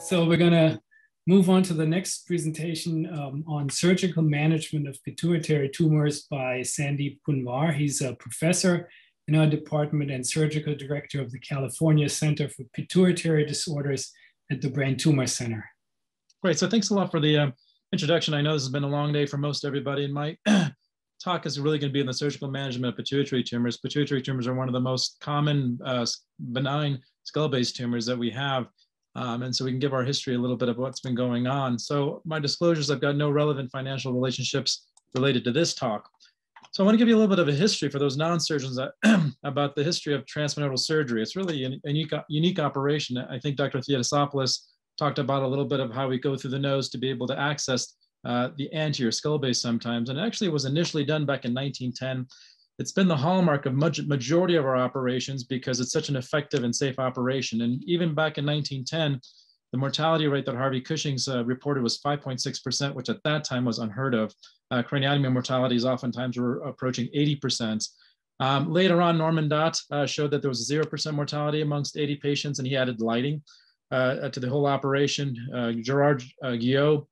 So we're going to move on to the next presentation um, on surgical management of pituitary tumors by Sandeep Kunwar. He's a professor in our department and surgical director of the California Center for Pituitary Disorders at the Brain Tumor Center. Great. So thanks a lot for the uh, introduction. I know this has been a long day for most everybody, and my talk is really going to be in the surgical management of pituitary tumors. Pituitary tumors are one of the most common uh, benign skull-based tumors that we have. Um, and so we can give our history a little bit of what's been going on. So my disclosures, I've got no relevant financial relationships related to this talk. So I want to give you a little bit of a history for those non-surgeons about the history of transsphenoidal surgery. It's really a unique, unique operation. I think Dr. Theodosopoulos talked about a little bit of how we go through the nose to be able to access uh, the anterior skull base sometimes. And actually it was initially done back in 1910 it's been the hallmark of much majority of our operations because it's such an effective and safe operation. And even back in 1910, the mortality rate that Harvey Cushing's uh, reported was 5.6%, which at that time was unheard of. Uh, craniotomy mortalities oftentimes were approaching 80%. Um, later on, Norman Dott uh, showed that there was 0% mortality amongst 80 patients, and he added lighting uh, to the whole operation. Uh, Gerard uh, Guiot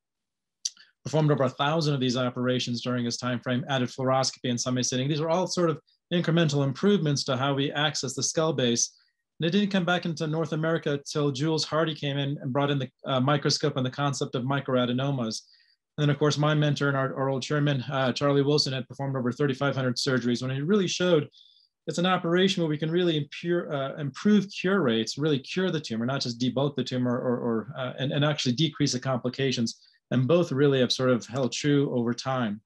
performed over a thousand of these operations during his time frame, added fluoroscopy and semi-sitting. These are all sort of incremental improvements to how we access the skull base. And it didn't come back into North America until Jules Hardy came in and brought in the uh, microscope and the concept of microadenomas. And then, of course, my mentor and our, our old chairman, uh, Charlie Wilson, had performed over 3,500 surgeries when he really showed it's an operation where we can really impure, uh, improve cure rates, really cure the tumor, not just debulk the tumor or, or uh, and, and actually decrease the complications and both really have sort of held true over time.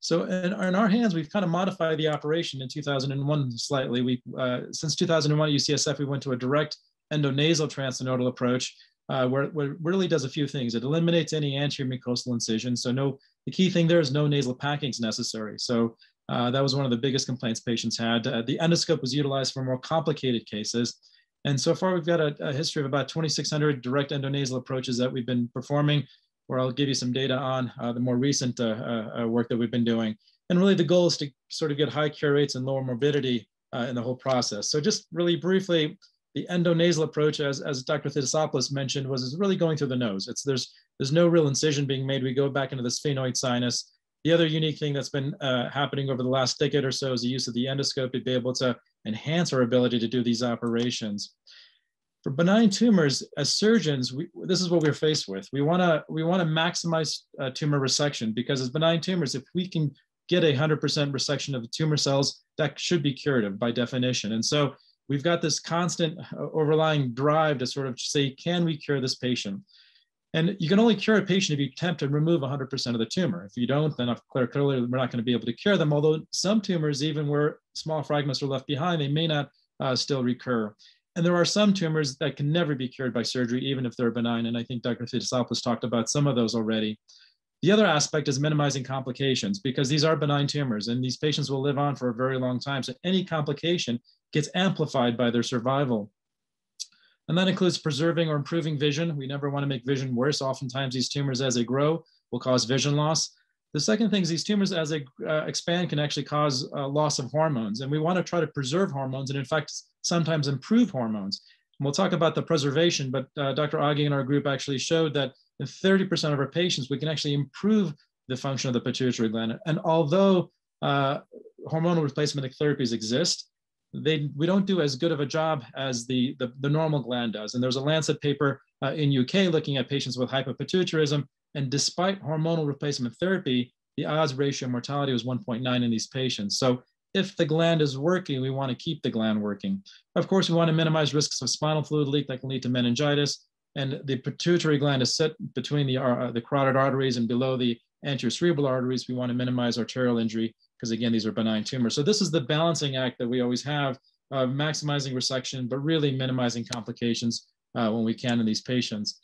So in, in our hands, we've kind of modified the operation in 2001 slightly. We, uh, since 2001 at UCSF, we went to a direct endonasal transsphenoidal approach uh, where, where it really does a few things. It eliminates any anterior mucosal incision. So no, the key thing there is no nasal packings necessary. So uh, that was one of the biggest complaints patients had. Uh, the endoscope was utilized for more complicated cases. And so far, we've got a, a history of about 2,600 direct endonasal approaches that we've been performing where I'll give you some data on uh, the more recent uh, uh, work that we've been doing. And really the goal is to sort of get high cure rates and lower morbidity in the whole process. So just really briefly, the endonasal approach, as, as Dr. Theodosopoulos mentioned, was is really going through the nose. It's there's there's no real incision being made. We go back into the sphenoid sinus. The other unique thing that's been uh, happening over the last decade or so is the use of the endoscope to be able to enhance our ability to do these operations for benign tumors, as surgeons, we, this is what we're faced with. We want to we want to maximize uh, tumor resection because as benign tumors, if we can get a 100% resection of the tumor cells, that should be curative by definition. And so we've got this constant uh, overlying drive to sort of say, can we cure this patient? And you can only cure a patient if you attempt to remove 100% of the tumor. If you don't, then clearly we're not going to be able to cure them. Although some tumors, even where small fragments are left behind, they may not uh, still recur. And there are some tumors that can never be cured by surgery, even if they're benign. And I think Dr. Theodosopoulos talked about some of those already. The other aspect is minimizing complications because these are benign tumors and these patients will live on for a very long time. So any complication gets amplified by their survival. And that includes preserving or improving vision. We never want to make vision worse. Oftentimes these tumors as they grow will cause vision loss. The second thing is these tumors as they uh, expand can actually cause uh, loss of hormones. And we want to try to preserve hormones. And in fact, sometimes improve hormones. And we'll talk about the preservation, but uh, Dr. Aghi and our group actually showed that in 30% of our patients, we can actually improve the function of the pituitary gland. And although uh, hormonal replacement therapies exist, they, we don't do as good of a job as the, the, the normal gland does. And there's a Lancet paper uh, in UK looking at patients with hypopituitarism. And despite hormonal replacement therapy, the odds ratio of mortality was 1.9 in these patients. So if the gland is working, we want to keep the gland working. Of course, we want to minimize risks of spinal fluid leak that can lead to meningitis. And the pituitary gland is set between the, uh, the carotid arteries and below the anterior cerebral arteries. We want to minimize arterial injury because again, these are benign tumors. So this is the balancing act that we always have of maximizing resection, but really minimizing complications uh, when we can in these patients.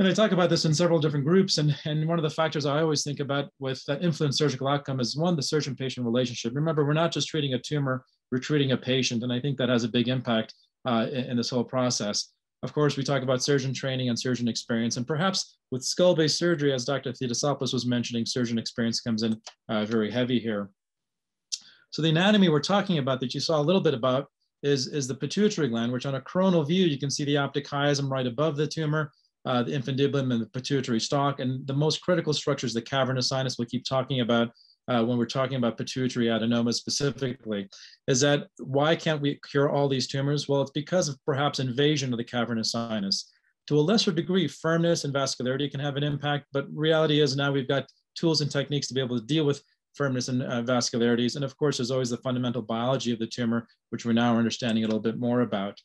And I talk about this in several different groups. And, and one of the factors I always think about with that influence surgical outcome is one, the surgeon patient relationship. Remember, we're not just treating a tumor, we're treating a patient. And I think that has a big impact uh, in, in, this whole process. Of course, we talk about surgeon training and surgeon experience. And perhaps with skull based surgery, as Dr. Theodosopoulos was mentioning, surgeon experience comes in uh, very heavy here. So the anatomy we're talking about that you saw a little bit about is, is the pituitary gland, which on a coronal view, you can see the optic chiasm right above the tumor uh, the infundibulum and the pituitary stalk. And the most critical structure is the cavernous sinus we'll keep talking about uh, when we're talking about pituitary adenoma specifically, is that why can't we cure all these tumors? Well, it's because of perhaps invasion of the cavernous sinus. To a lesser degree, firmness and vascularity can have an impact, but reality is now we've got tools and techniques to be able to deal with firmness and uh, vascularities. And of course, there's always the fundamental biology of the tumor, which we're now understanding a little bit more about.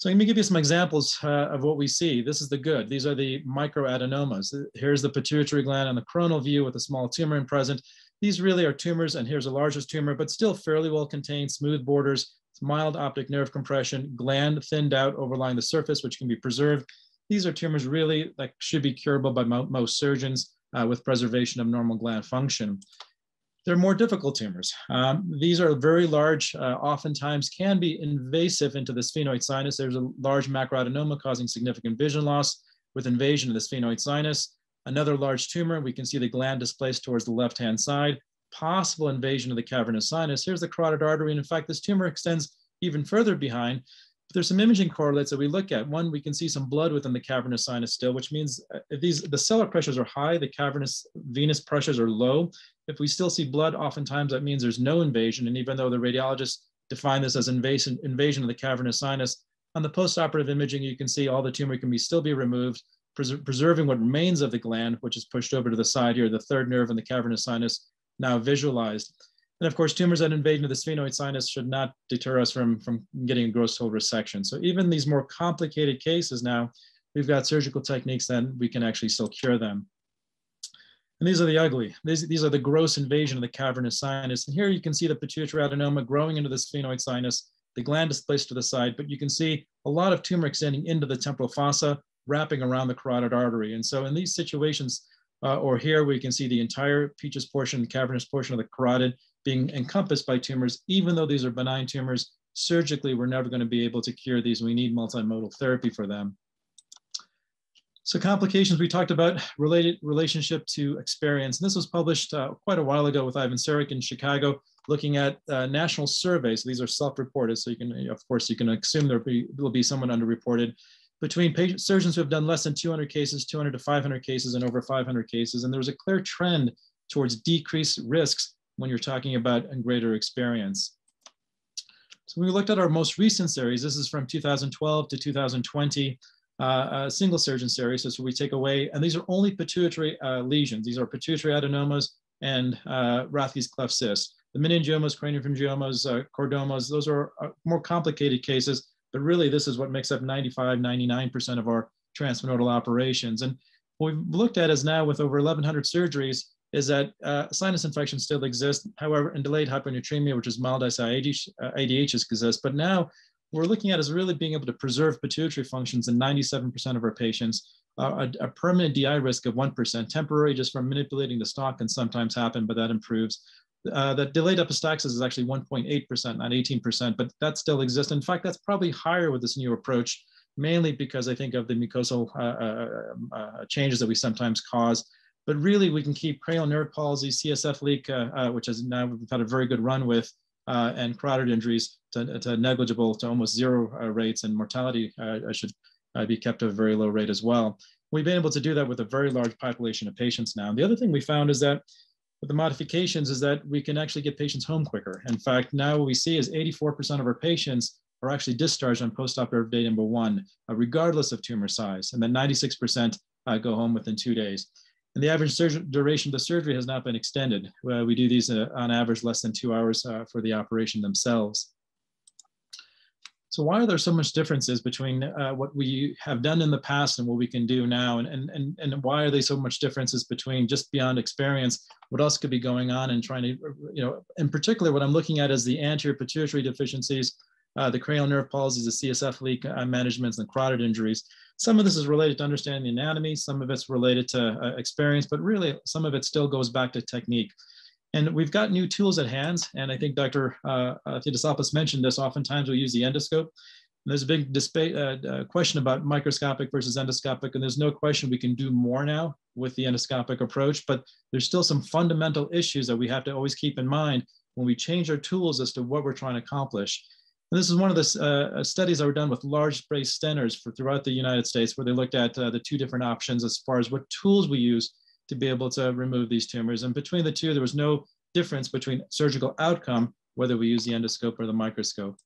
So let me give you some examples uh, of what we see. This is the good. These are the microadenomas. Here's the pituitary gland on the coronal view with a small tumor in present. These really are tumors, and here's the largest tumor, but still fairly well contained, smooth borders, mild optic nerve compression, gland thinned out, overlying the surface, which can be preserved. These are tumors really that should be curable by mo most surgeons uh, with preservation of normal gland function. They're more difficult tumors. Um, these are very large, uh, oftentimes can be invasive into the sphenoid sinus. There's a large macroadenoma causing significant vision loss with invasion of the sphenoid sinus. Another large tumor, we can see the gland displaced towards the left-hand side, possible invasion of the cavernous sinus. Here's the carotid artery. And in fact, this tumor extends even further behind. There's some imaging correlates that we look at. One, we can see some blood within the cavernous sinus still, which means uh, if these the cellular pressures are high, the cavernous venous pressures are low. If we still see blood, oftentimes that means there's no invasion. And even though the radiologists define this as invasion, invasion of the cavernous sinus, on the postoperative imaging, you can see all the tumor can be still be removed, pres preserving what remains of the gland, which is pushed over to the side here, the third nerve in the cavernous sinus, now visualized. And of course, tumors that invade into the sphenoid sinus should not deter us from, from getting a gross total resection. So even these more complicated cases now, we've got surgical techniques that we can actually still cure them. And these are the ugly. These, these are the gross invasion of the cavernous sinus. And here you can see the pituitary adenoma growing into the sphenoid sinus. The gland is placed to the side, but you can see a lot of tumor extending into the temporal fossa, wrapping around the carotid artery. And so in these situations, uh, or here we can see the entire petrous portion, the cavernous portion of the carotid being encompassed by tumors, even though these are benign tumors, surgically, we're never going to be able to cure these. We need multimodal therapy for them. So complications we talked about related relationship to experience. And this was published uh, quite a while ago with Ivan Ciric in Chicago, looking at uh, national surveys. These are self-reported, so you can, of course, you can assume there will be, will be someone underreported between patient, surgeons who have done less than 200 cases, 200 to 500 cases, and over 500 cases. And there was a clear trend towards decreased risks when you're talking about a greater experience. So we looked at our most recent series. This is from 2012 to 2020 uh, single surgeon series. So we take away, and these are only pituitary uh, lesions. These are pituitary adenomas and uh, Rathke's cleft cyst. The meningiomas, craniopharyngiomas, uh, chordomas, those are uh, more complicated cases, but really this is what makes up 95, 99% of our transsphenoidal operations. And what we've looked at is now with over 1,100 surgeries, is that uh, sinus infections still exist. However, in delayed hyponatremia, which is mild ICI uh, ADHs exist. But now what we're looking at is really being able to preserve pituitary functions in 97% of our patients. Uh, a, a, permanent DI risk of 1%, temporary just from manipulating the stalk can sometimes happen, but that improves. Uh, that delayed epistaxis is actually 1.8%, not 18%, but that still exists. In fact, that's probably higher with this new approach, mainly because I think of the mucosal uh, uh, uh changes that we sometimes cause. But really, we can keep cranial nerve palsy, CSF leak, uh, which has now we've had a very good run with, and carotid injuries to, to, negligible to almost zero rates, and mortality should be kept at a very low rate as well. We've been able to do that with a very large population of patients now. And the other thing we found is that with the modifications is that we can actually get patients home quicker. In fact, now what we see is 84% of our patients are actually discharged on postoperative day number one, uh, regardless of tumor size, and then 96% uh, go home within two days. And the average duration of the surgery has not been extended. Uh, we do these uh, on average less than two hours uh, for the operation themselves. So why are there so much differences between uh, what we have done in the past and what we can do now? And, and, and, and why are they so much differences between just beyond experience? What else could be going on and trying to, you know, in particular, what I'm looking at is the anterior pituitary deficiencies, uh, the cranial nerve palsies, the CSF leak uh, managements, and carotid injuries. Some of this is related to understanding the anatomy, some of it's related to uh, experience, but really some of it still goes back to technique. And we've got new tools at hand, and I think Dr. Uh, uh Theodosopoulos mentioned this, oftentimes we use the endoscope. And there's a big uh, uh, question about microscopic versus endoscopic, and there's no question we can do more now with the endoscopic approach, but there's still some fundamental issues that we have to always keep in mind when we change our tools as to what we're trying to accomplish. And this is one of the uh, studies that were done with large brace stentors for throughout the United States, where they looked at uh, the two different options as far as what tools we use to be able to remove these tumors. And between the two, there was no difference between surgical outcome, whether we use the endoscope or the microscope.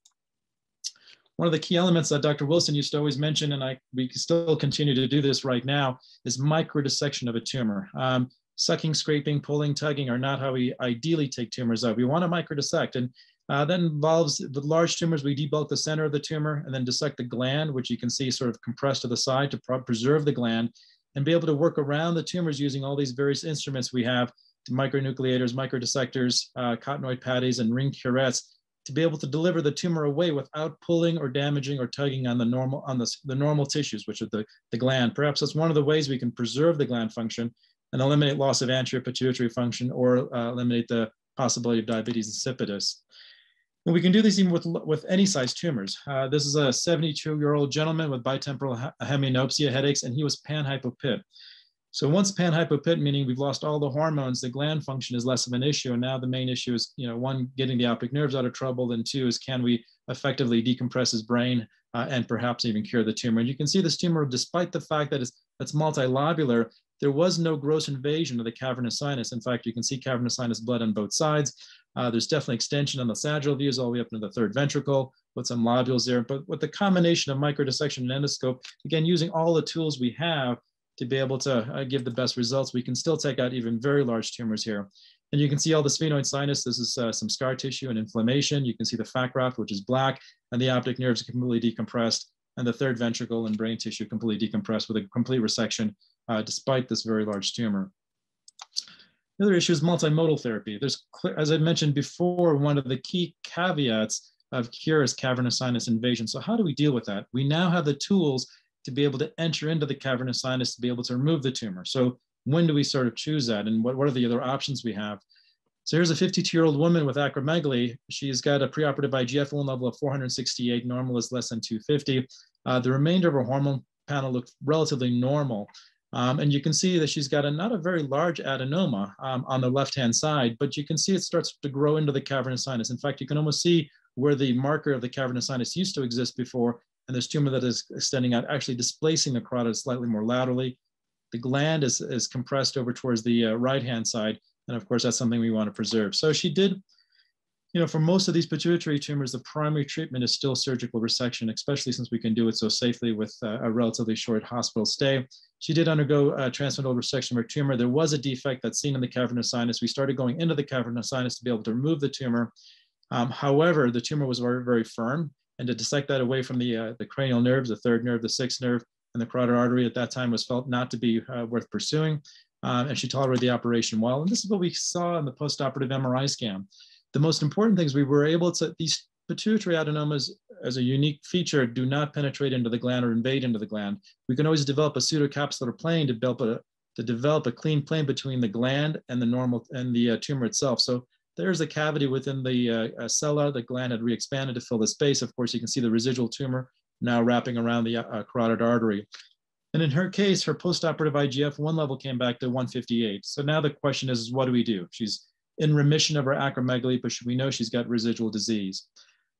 One of the key elements that Dr. Wilson used to always mention, and I, we still continue to do this right now, is microdissection of a tumor. Um, sucking, scraping, pulling, tugging are not how we ideally take tumors out. We want to microdissect, and uh, that involves the large tumors. We debulk the center of the tumor and then dissect the gland, which you can see sort of compressed to the side to preserve the gland and be able to work around the tumors using all these various instruments we have, micronucleators, microdissectors, uh, cottonoid patties, and ring curettes to be able to deliver the tumor away without pulling or damaging or tugging on the normal on the, the normal tissues, which are the, the gland. Perhaps that's one of the ways we can preserve the gland function and eliminate loss of anterior pituitary function or uh, eliminate the possibility of diabetes insipidus. And we can do this even with, with any size tumors. Uh, this is a 72-year-old gentleman with bitemporal hemianopsia headaches, and he was panhypopit. So once panhypopit, meaning we've lost all the hormones, the gland function is less of an issue. And now the main issue is, you know, one, getting the optic nerves out of trouble, and two is can we effectively decompress his brain uh, and perhaps even cure the tumor. And you can see this tumor, despite the fact that it's, it's multilobular, there was no gross invasion of the cavernous sinus. In fact, you can see cavernous sinus blood on both sides. Uh, there's definitely extension on the sagittal views all the way up into the third ventricle with some lobules there. But with the combination of microdissection and endoscope, again, using all the tools we have to be able to uh, give the best results, we can still take out even very large tumors here. And you can see all the sphenoid sinus. This is uh, some scar tissue and inflammation. You can see the fat graft, which is black, and the optic nerves completely decompressed, and the third ventricle and brain tissue completely decompressed with a complete resection, uh, despite this very large tumor. The other issue is multimodal therapy. There's, as I mentioned before, one of the key caveats of cure is cavernous sinus invasion. So how do we deal with that? We now have the tools to be able to enter into the cavernous sinus to be able to remove the tumor. So when do we sort of choose that? And what, what are the other options we have? So here's a 52-year-old woman with acromegaly. She's got a preoperative IGF-1 level of 468. Normal is less than 250. Uh, the remainder of her hormone panel looked relatively normal. Um, and you can see that she's got a not a very large adenoma um, on the left-hand side, but you can see it starts to grow into the cavernous sinus. In fact, you can almost see where the marker of the cavernous sinus used to exist before, and this tumor that is extending out, actually displacing the carotid slightly more laterally. The gland is, is compressed over towards the uh, right-hand side, and of course, that's something we want to preserve. So she did you know, for most of these pituitary tumors, the primary treatment is still surgical resection, especially since we can do it so safely with uh, a relatively short hospital stay. She did undergo a transsphenoidal resection of her tumor. There was a defect that's seen in the cavernous sinus. We started going into the cavernous sinus to be able to remove the tumor. Um, however, the tumor was very, very firm, and to dissect that away from the, uh, the cranial nerves, the third nerve, the sixth nerve, and the carotid artery at that time was felt not to be uh, worth pursuing. Um, and she tolerated the operation well. And this is what we saw in the postoperative MRI scan the most important things we were able to, these pituitary adenomas as a unique feature do not penetrate into the gland or invade into the gland. We can always develop a pseudocapsular plane to develop a, to develop a clean plane between the gland and the normal and the uh, tumor itself. So there's a cavity within the uh, sella. The gland had re-expanded to fill the space. Of course, you can see the residual tumor now wrapping around the uh, carotid artery. And in her case, her postoperative IGF-1 level came back to 158. So now the question is, what do we do? She's in remission of her acromegaly, but we know she's got residual disease.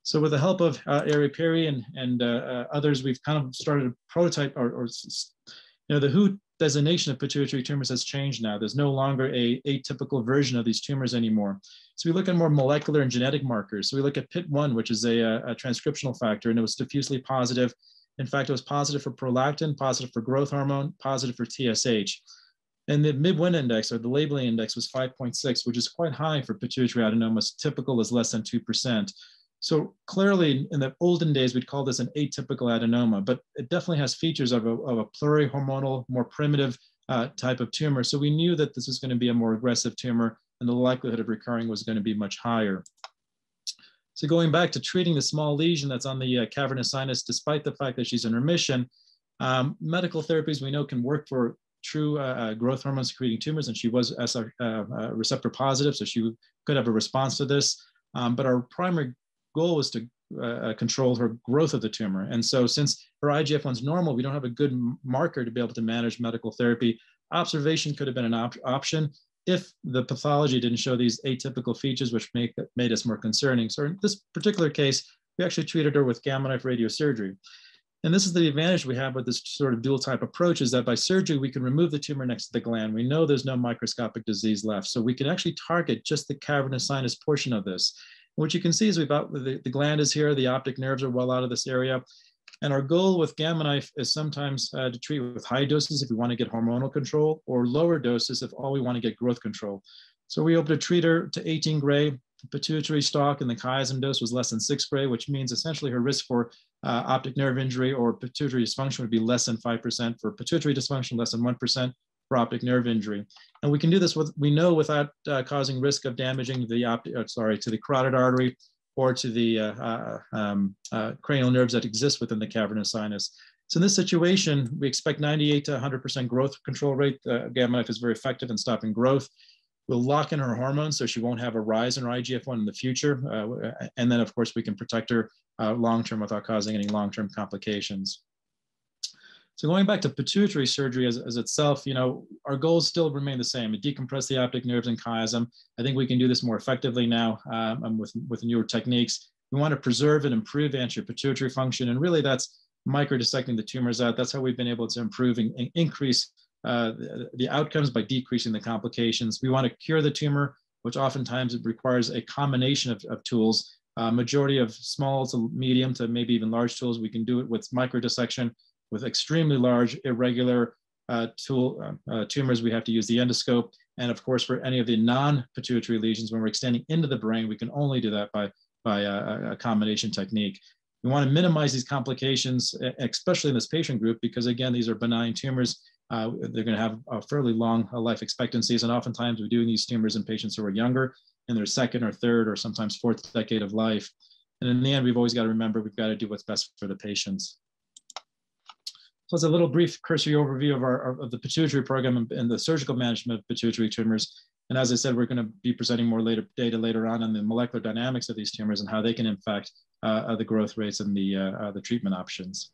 So with the help of uh, Arie Perry and, and uh, uh, others, we've kind of started a prototype or, or, you know, the WHO designation of pituitary tumors has changed now. There's no longer a atypical version of these tumors anymore. So we look at more molecular and genetic markers. So we look at PIT1, which is a, a transcriptional factor, and it was diffusely positive. In fact, it was positive for prolactin, positive for growth hormone, positive for TSH. And the MIB1 index or the labeling index was 5.6, which is quite high for pituitary adenomas. Typical is less than 2%. So clearly in the olden days, we'd call this an atypical adenoma, but it definitely has features of a, of a plurihormonal, more primitive uh, type of tumor. So we knew that this was gonna be a more aggressive tumor and the likelihood of recurring was gonna be much higher. So going back to treating the small lesion that's on the uh, cavernous sinus, despite the fact that she's in remission, um, medical therapies we know can work for true uh, uh, growth hormone secreting tumors, and she was SR uh, uh, receptor positive, so she could have a response to this. Um, but our primary goal was to uh, control her growth of the tumor. And so since her IGF-1 is normal, we don't have a good marker to be able to manage medical therapy. Observation could have been an op option if the pathology didn't show these atypical features, which make, made us more concerning. So in this particular case, we actually treated her with gamma knife radiosurgery. And this is the advantage we have with this sort of dual type approach is that by surgery, we can remove the tumor next to the gland. We know there's no microscopic disease left. So we can actually target just the cavernous sinus portion of this. what you can see is we've got the, the gland is here, the optic nerves are well out of this area. And our goal with gamma knife is sometimes uh, to treat with high doses if we want to get hormonal control or lower doses if all we want to get growth control. So we were able to treat her to 18 gray. The pituitary stalk and the chiasm dose was less than six gray, which means essentially her risk for uh, optic nerve injury or pituitary dysfunction would be less than 5%. For pituitary dysfunction, less than 1% for optic nerve injury. And we can do this with, we know without uh, causing risk of damaging the optic, uh, sorry, to the carotid artery or to the uh, uh, um, uh, cranial nerves that exist within the cavernous sinus. So in this situation, we expect 98 to 100% growth control rate. Uh, gamma knife is very effective in stopping growth. We'll lock in her hormones so she won't have a rise in her IGF-1 in the future. Uh, and then of course we can protect her uh, long-term without causing any long-term complications. So going back to pituitary surgery as, as itself, you know, our goals still remain the same, to decompress the optic nerves and chiasm. I think we can do this more effectively now um, with, with newer techniques. We want to preserve and improve anterior pituitary function. And really that's micro dissecting the tumors out. That's how we've been able to improve and, and increase uh, the, outcomes by decreasing the complications. We want to cure the tumor, which oftentimes it requires a combination of, of tools. Uh, majority of small to medium to maybe even large tools. We can do it with microdissection. With extremely large, irregular uh, tool, uh, uh, tumors, we have to use the endoscope. And of course, for any of the non-pituitary lesions, when we're extending into the brain, we can only do that by, by a, a combination technique. We want to minimize these complications, especially in this patient group, because again, these are benign tumors uh, they're going to have a fairly long uh, life expectancies. And oftentimes we're doing these tumors in patients who are younger in their second or third or sometimes fourth decade of life. And in the end, we've always got to remember we've got to do what's best for the patients. So it's a little brief cursory overview of, our, of the pituitary program and the surgical management of pituitary tumors. And as I said, we're going to be presenting more later data later on on the molecular dynamics of these tumors and how they can impact uh, the growth rates and the, uh, uh, the treatment options.